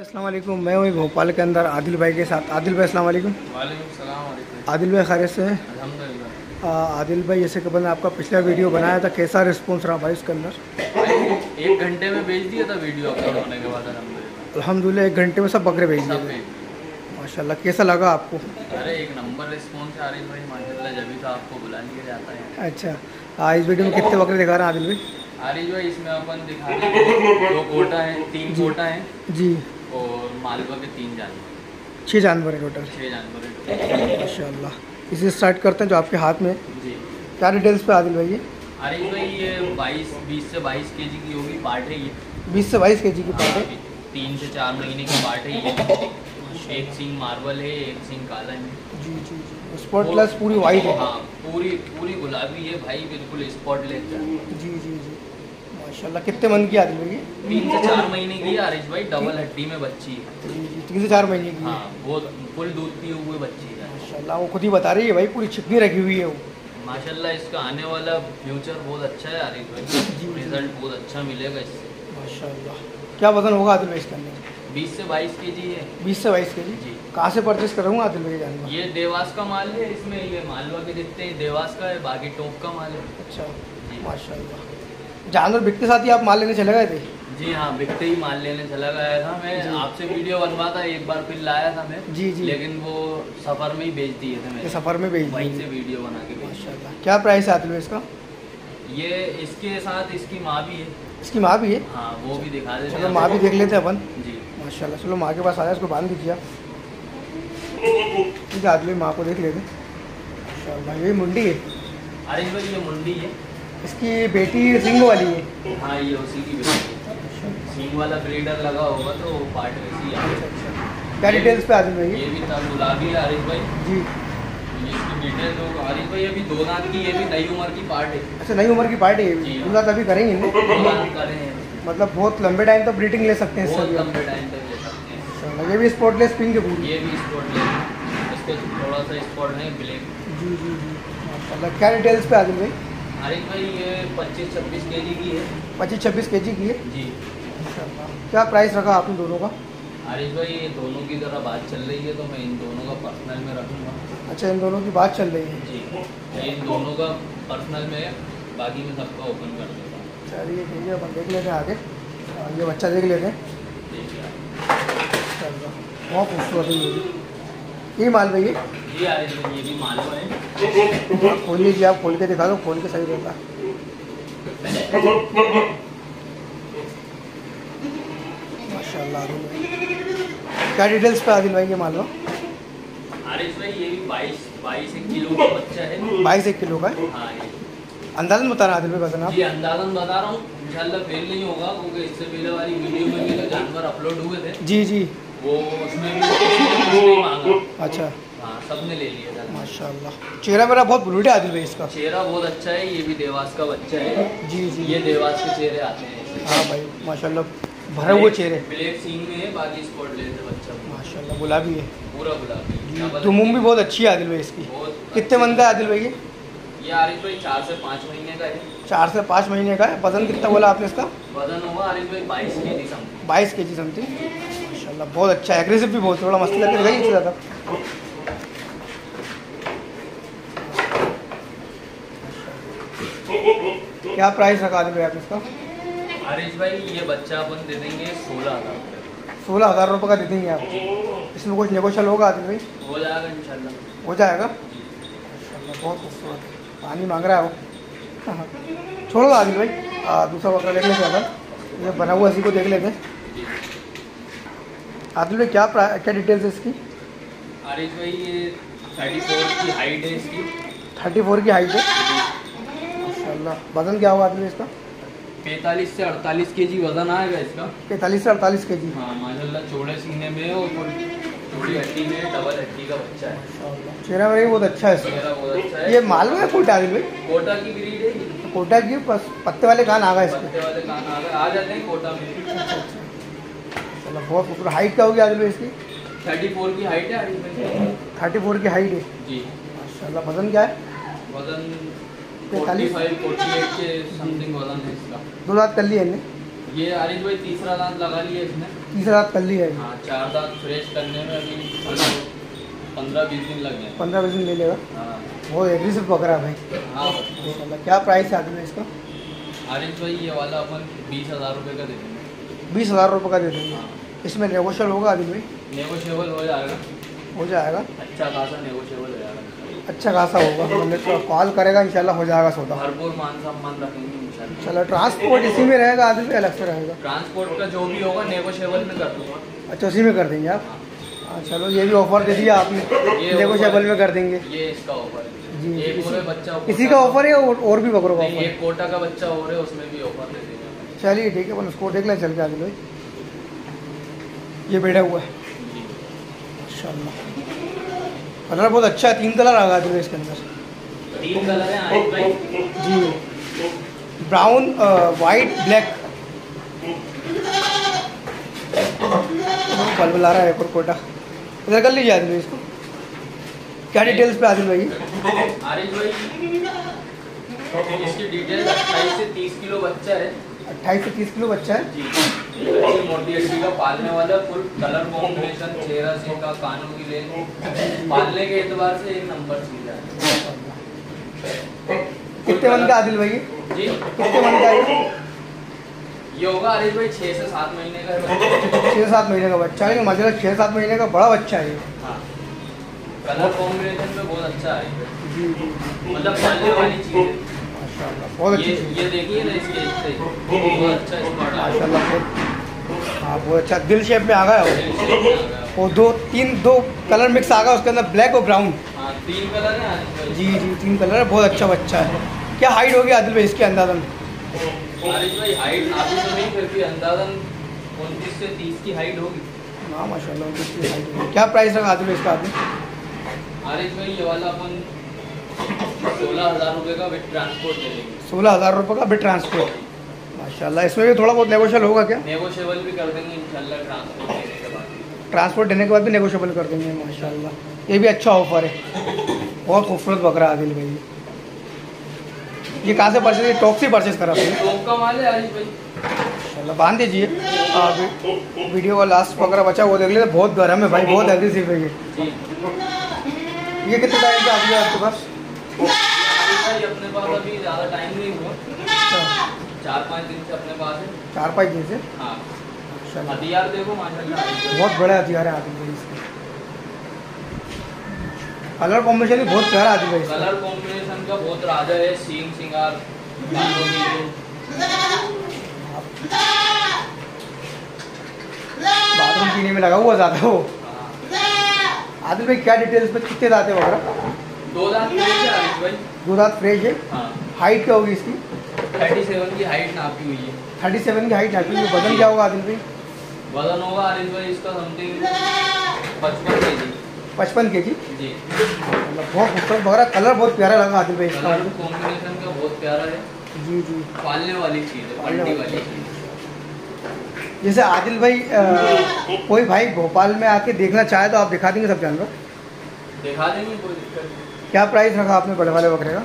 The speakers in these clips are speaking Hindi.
अस्सलाम वालेकुम मैं हूँ भोपाल के अंदर आदिल भाई के साथ। आदिल भाई अस्सलाम वालेकुम आदिल भाई खैरियत से हैं? आदिल भाई जैसे कि मैंने आपका पिछला वीडियो बनाया था कैसा रिस्पॉन्स रहा भाई उसके अंदर? एक घंटे में भेज दिया था वीडियो अपलोड होने के बाद अल्हम्दुलिल्लाह। अल्हम्दुलिल्लाह एक घंटे में सब बकरे भेज दिए। माशाल्लाह कैसा लगा आपको? अरे एक नंबर रिस्पॉन्स आ रही भाई माशाल्लाह जब भी तो आपको बुला लिया जाता है। अच्छा आ, इस वीडियो में कितने बकरे दिखा रहे हैं आदिल भाई? आरिज भाई इसमें अपन दिखा रहे हैं दो कोटा है तीन कोटा है। जी। और मालवा के तीन जानवर। छः जानवर है टोटल छः जानवर है। माशाल्लाह। इसे स्टार्ट करते हैं जो आपके हाथ में। जी। क्या डिटेल्स पे आदिल भाई ये? आरिज भाई ये बाईस बीस से बाईस के जी की होगी पार्ट है ये। बीस से बाईस के जी की पार्ट है? तीन से चार महीने की पार्ट है ये। एक सिंग मार्बल है एक सिंग काला है। जी जी जी। स्पॉटलेस पूरी वाइट है। हाँ पूरी पूरी गुलाबी है भाई बिल्कुल स्पॉटलेस है। जी जी जी। माशाल्लाह कितने मन की आदिल भाई तीन से चार महीने की आरिश भाई डबल हड्डी में बच्ची है। तीन से चार महीने की। हाँ फुल दूध पिए हुए बच्ची है। माशाल्लाह वो खुद ही बता रही है भाई पूरी चिकनी रखी हुई है वो। माशाल्लाह इसका आने वाला फ्यूचर बहुत अच्छा है आरिश भाई। रिज़ल्ट बहुत अच्छा मिलेगा इससे। माशाल्लाह क्या वज़न होगा आदिल भाई इसके बीस से बाईस के जी है। बीस से बाईस के जी? जी। कहाँ से परचेज करूँगा आदिल भाई जानवर? ये देवास का माल है इसमें ये मालवा के जितने ही देवास का है बाकी टोप का माल है। अच्छा माशाल्लाह। जानवर बिकते साथ ही आप माल लेने चले गए थे? जी हाँ बिकते ही माल लेने चला गया था मैं। आपसे वीडियो बनवा था एक बार फिर लाया था मैं। जी जी। लेकिन वो सफ़र में ही बेच दिए थे मैंने। सफ़र में भेज वहीं से वीडियो बना के भेज माशाल्लाह। क्या प्राइस है भाई इसका? ये इसके साथ इसकी माँ भी है। इसकी माँ भी है? हाँ वो भी दिखा देते चलो माँ भी देख लेते हैं अपन। जी। माशाल्लाह चलो माँ के पास आया इसको बाँध दीजिए। ठीक है भाई माँ को देख लेते माशाल्लाह ये मुंडी है। अरे भाई ये मुंडी है। इसकी बेटी सिंग वाली है। हाँ ये उसी की बेटी है। सींग वाला ब्रीडर लगा होगा तो पार्ट वैसी है क्या डिटेल्स पे आदिल भाई ये? भी था गुलाबी हरीश भाई। जी। ये इसकी डिटेल तो हरीश भाई अभी दो दांत की ये भी नई उम्र की पार्ट है। अच्छा नई उम्र की पार्टी है करेंगे दो दांत करे। हैं मतलब बहुत लंबे टाइम तक ब्रीडिंग ले सकते हैं बहुत लंबे टाइम तक ले सकते हैं। ये भी स्पॉटलेस पिंक है पूरी ये भी स्पॉट ले इसके थोड़ा सा स्पॉट है ब्लैक जी जी जी। माशाल्लाह क्या डिटेल्स पे आदिल भाई हरीश भाई ये पच्चीस छब्बीस के जी की है। पच्चीस छब्बीस के जी की है? जी। क्या प्राइस रखा आपने दोनों का? हरीश भाई ये दोनों की तरह बात चल रही है तो मैं इन दोनों का पर्सनल में रखूँगा। अच्छा इन दोनों की बात चल रही है। जी। इन दोनों का पर्सनल में बाकी मैं सबका ओपन कर देता हूँ। चलिए ठीक है अपन देख लेते हैं आगे। और ये बच्चा देख लेते हैं। बहुत खूबसूरत है ये। ये माल भैया है खोल लीजिए आप खोल के दिखा दो खोल के सही माशाल्लाह भाई। क्या डिटेल्स पे आदिल भाई ये माल लो भाई बाईस एक किलो का है। है? हाँ अंदाजन बता रहा आदिल भाई वज़न आप अंदाजन बता रहा हूँ। इंशाल्लाह फेल नहीं होगा क्योंकि इससे पहले वाली वीडियो में जानवर अपलोड हुए थे। जी जी। वो उसमें भी मांगा। अच्छा। हाँ सबने ले लिया था। माशाल्लाह। चेहरा मेरा बहुत ब्लूड है आदिल भाई इसका। चेहरा बहुत अच्छा है ये भी देवास का बच्चा है। जी जी। ये देवास के चेहरे आते हैं। हाँ भाई माशाल्लाह। भरे हुए चेहरे। ब्लैक सींग में है बाकी स्पॉट लेते बच्चा। माशाल्लाह गुलाबी है। पूरा गुलाबी। दुमुम भी बहुत अच्छी है आदिल भाई इसकी। कितने का है आदिल भाई ये? ये आरिफ भाई चार से पाँच महीने का है। चार से पाँच महीने का है। वज़न कितना बोला आपने इसका? वज़न होगा आरिफ भाई बाईस के जी समथिंग। बाईस के जी समथिंग। माशाल्लाह बहुत अच्छा है एग्रेसिव भी बहुत थोड़ा मस्ती करके दिखाइए इससे ज़्यादा। क्या प्राइस रखा भाई आप इसका? आरिफ भाई ये बच्चा अपन दे देंगे सोलह हज़ार सोलह हज़ार रुपये का दे देंगे आप। इसमें कुछ नेगोशियल होगा आदिल भाई? हो जाएगा इंशाल्लाह। हो जाएगा? बहुत खूबसूरत। पानी मांग रहा है वो। हाँ। छोड़ो आदिल भाई। दूसरा बकरा देख लेते हैं ये बना हुआ इसी को देख लेते हैं। आदिल भाई क्या क्या डिटेल्स है इसकी? आरिफ भाई ये थर्टी फोर की हाइट है इसकी। थर्टी फोर की हाइट है? माशाल्लाह। वज़न क्या होगा आदिल भाई इसका? पैंतालीस से अड़तालीस के जी वज़न आएगा इसका। पैंतालीस से अड़तालीस के जी हाँ माशाल्लाह चौड़े सीने में और थोड़ी हड्डी में डबल हड्डी का बच्चा है। चेहरा मेरा बहुत अच्छा है इसका। चेहरा बहुत अच्छा है। ये मालूम है कोटा आदिल भाई? कोटा की ब्रीड है कोटा की बस पत्ते वाले कान आ गए इसके। पत्ते वाले कान आ गए। आ जाते हैं कोटा में। चलो बहुत खूबसूरत हाइट क्या होगी आदिल भाई इसकी? थर्टी फोर की हाइट है थर्टी फोर की हाइट है। जी। माशाल्लाह वज़न क्या है? वज़न है दो दांत कर लिए ये आरिफ भाई तीसरा दांत लगा लिया इसने। तीसरा दांत कर लिया है। हाँ चार दांत फ्रेश करने में अभी पंद्रह बीस दिन लग गए। पंद्रह बीस दिन ले लेगा। हाँ। बहुत एग्रेसिव बकरा भाई। हाँ। क्या प्राइस है आदमी इसका? आरिफ भाई ये वाला अपन बीस हज़ार रुपये का दे देंगे। बीस हज़ार रुपये का दे देंगे। इसमें नेगोशियल होगा आदमी भाई नेगोशिएबल हो जाएगा। हो जाएगा? अच्छा खासा नेगोशिएबल हो जाएगा। अच्छा खासा होगा। मतलब तो कॉल करेगा इंशाल्लाह हो जाएगा सौदा। भरपूर मान सम्मान रखेंगे इंशाल्लाह। चलो ट्रांसपोर्ट इसी में रहेगा आदमी भी अलग से रहेगा? ट्रांसपोर्ट का जो भी होगा नेगोशिएबल में कर दूँगा। अच्छा उसी में कर देंगे आप? हाँ चलो ये भी ऑफ़र दे दिया आपने। offer- में कर देंगे। ये इसका ऑफ़र जी, है एक इसी- और बच्चा इसी का ऑफ़र है। और, भी बकरों का ऑफ़र है? कोटा का बच्चा और है उसमें भी ऑफ़र दे देंगे। चलिए ठीक है अपन उसको देख लें चल के आदिल भाई ये बैठा हुआ है। माशाल्लाह। कलर बहुत अच्छा है तीन कलर आ गया इसके अंदर। तीन कलर है जी। ब्राउन वाइट ब्लैक बल्ब ला रहा है एक और कोटा। इधर कर लीजिए आदिल भाई इसको। क्या डिटेल्स पे आदिल भाई? आरिफ भाई इसकी डिटेल अट्ठाईस से तीस किलो बच्चा है। अट्ठाईस से तीस किलो बच्चा है। जी। मोटी का पालने वाला फुल कलर कॉम्बिनेशन चेहरा से का कानों की लेन पालने के एतबार से एक नंबर चीज़ है। कितने मन का आदिल भाई जी। कितने मन का है ये ये भाई छः से सात महीने का बच्चा। छः सात महीने का बच्चा है। माशा छः सात महीने का बड़ा बच्चा है हाँ। कलर कॉम्बिनेशन में बहुत अच्छा है। मतलब पालने वाली चीज़ है। माशाल्लाह बहुत अच्छी ये देखिए ना इसके अच्छा माशाल्लाह बहुत हाँ बहुत अच्छा। दिल शेप में आ गया वो। वो दो तीन दो कलर मिक्स आ गया उसके अंदर ब्लैक और ब्राउन। हाँ तीन कलर है जी जी तीन कलर है बहुत अच्छा बच्चा है। क्या हाइट होगी आदिल भाई इसके अंदाजन भाई हाइट अभी तो नहीं भी अंदाजन उनतीस से तीस की हाइट होगी। हाँ माशाल्लाह होगी। क्या प्राइस रखा आदिल भाई इसका आदमी आरिफ भाई ये वाला अपन सोलह हज़ार रुपये का विद ट्रांसपोर्ट देंगे सोलह हज़ार रुपये का बिट ट्रांसपोर्ट माशाल्लाह इसमें भी थोड़ा बहुत नेगोशियल होगा क्या? नेगोशिएबल भी कर देंगे इंशाल्लाह ट्रांसपोर्ट देने के बाद। ट्रांसपोर्ट देने के बाद भी नेगोशिएबल कर देंगे माशाल्लाह। ये भी अच्छा ऑफ़र है। बहुत खूबसूरत बकरा आदिल भाई। ये कहाँ से परचेज टॉप से परचेज करा टॉप का माल है भाई। बाँध दीजिए। आ, वी- वीडियो का लास्ट बकरा बचा वो देख लेते बहुत गर्म है भाई बहुत एग्रेसिव है ये। ये कितने टाइम से आती है आपके पास? अपने पास अभी ज़्यादा टाइम नहीं हुआ। अच्छा, चार पाँच दिन से अपने पास है। चार पाँच दिन से? हाँ। हथियार देखो माशाल्लाह। बहुत बड़े हथियार है आदिल भाई इसके। कलर कॉम्बिनेशन भी बहुत प्यारा आदिल भाई कलर कॉम्बिनेशन का बहुत राजा है सींग सिंगार। बाथरूम पीने में लगा हुआ ज़्यादा वो। हाँ। आदिल भाई क्या डिटेल्स में कितने दाते वगैरह? दो दांत फ्रेश है भाई। दो दांत फ्रेश है? हाँ। हाइट क्या होगी इसकी? थर्टी सेवन की हाइट नापी हुई है। थर्टी सेवन की हाइट नापी हुई है। वज़न क्या होगा आदिल भाई? वज़न होगा आरिफ भाई इसका समथिंग पचपन के जी पचपन के जी। जी मतलब बहुत खूबसूरत वगैरह कलर बहुत प्यारा लगा आदिल भाई इसका। कॉम्बिनेशन का बहुत प्यारा है। जी जी। पालने वाली चीज़ है पालने वाली चीज़। जैसे आदिल भाई अ, कोई भाई भोपाल में आके देखना चाहे तो आप दिखा देंगे सब जानवर। दिखा देंगे कोई दिक्कत नहीं। क्या प्राइस रखा आपने बड़े वाले बकरे का?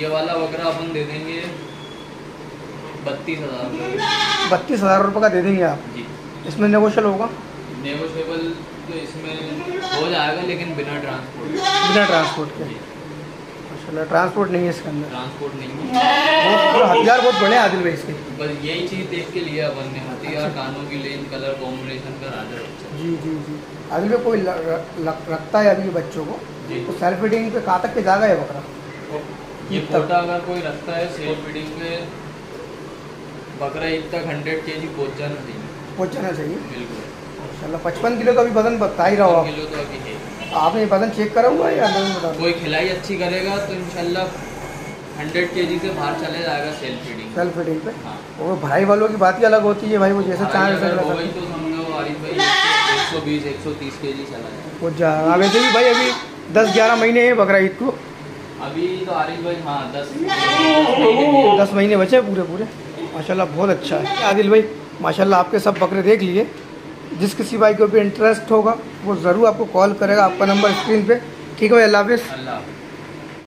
ये वाला बकरा अपन दे देंगे बत्तीस हज़ार बत्तीस हज़ार रुपये का दे देंगे आप? जी। इसमें नेगोशियल होगा? नेगोशियबल तो इसमें हो जाएगा लेकिन बिना ट्रांसपोर्ट बिना ट्रांसपोर्ट के। जी ट्रांसपोर्ट नहीं है इसके अंदर। ट्रांसपोर्ट नहीं है। बहुत हथियार बहुत बड़े हैं आदिल भाई इसके। बस यही चीज़ देख के लिया अपन ने हथियार कानों की लेन कलर कॉम्बिनेशन का राजा जी जी जी। आदिल भाई कोई रखता है अभी बच्चों को? तो सेल्फ फीडिंग पे कहाँ तक के जाएगा ये बकरा? ये कोटा अगर कोई रखता है सेल फीडिंग पे बकरा एक तक हंड्रेड के जी पहुँच जाना चाहिए। पहुँच जाना चाहिए। बिल्कुल। माशाल्लाह पचपन किलो का भी वज़न बता ही रहा हो किलो तो अभी है आपने वज़न चेक करा हुआ है या नहीं बता कोई खिलाई अच्छी करेगा तो इंशाल्लाह हंड्रेड के जी से बाहर चले जाएगा सेल फीडिंग सेल्फ फीडिंग पे? हाँ। और भाई वालों की बात ही अलग होती है भाई हो गई सकते तो समझो आरिफ भाई एक सौ बीस एक सौ तीस के जी चला जाए हाँ, वैसे भी भाई अभी दस ग्यारह महीने हैं बकरा ईद को। अभी तो आरिफ भाई हाँ दस महीने। दस महीने बचे पूरे पूरे माशाल्लाह बहुत अच्छा है। आदिल भाई माशाल्लाह आपके सब बकरे देख लिए। जिस किसी भाई को भी इंटरेस्ट होगा, वो ज़रूर आपको कॉल करेगा, आपका नंबर स्क्रीन पे ठीक है भाई अल्लाह हाफिज़।